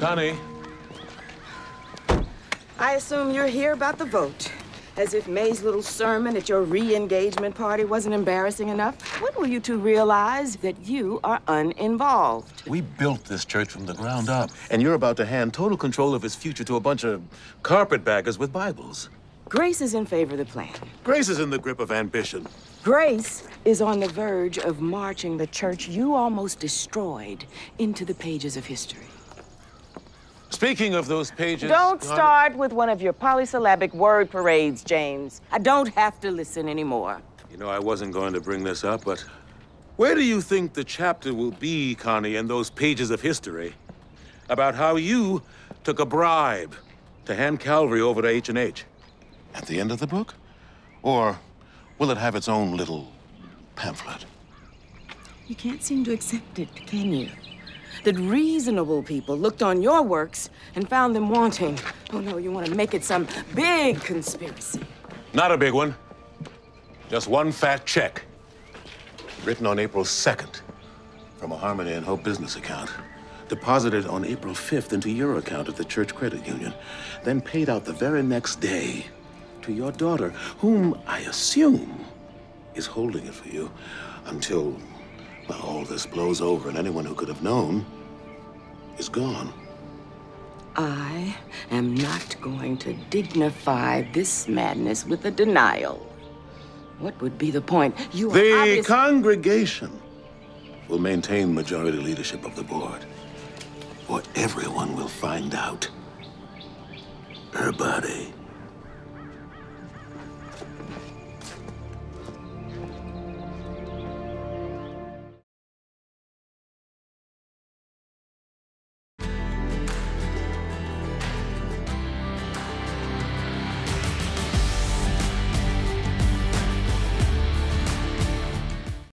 Connie. I assume you're here about the vote. As if Mae's little sermon at your re-engagement party wasn't embarrassing enough. When will you two realize that you are uninvolved? We built this church from the ground up, and you're about to hand total control of its future to a bunch of carpetbaggers with Bibles. Grace is in favor of the plan. Grace is in the grip of ambition. Grace is on the verge of marching the church you almost destroyed into the pages of history. Speaking of those pages... Don't start with one of your polysyllabic word parades, James. I don't have to listen anymore. You know, I wasn't going to bring this up, but where do you think the chapter will be, Connie, in those pages of history? About how you took a bribe to hand Calvary over to H&H? At the end of the book? Or will it have its own little pamphlet? You can't seem to accept it, can you? That reasonable people looked on your works and found them wanting. Oh no, you want to make it some big conspiracy. Not a big one. Just one fat check. Written on April 2nd from a Harmony and Hope business account. Deposited on April 5th into your account at the Church Credit Union. Then paid out the very next day to your daughter, whom I assume is holding it for you until, all this blows over and anyone who could have known is gone. I am not going to dignify this madness with a denial. What would be the point? You The obvious- congregation will maintain majority leadership of the board. Or everyone will find out. Her body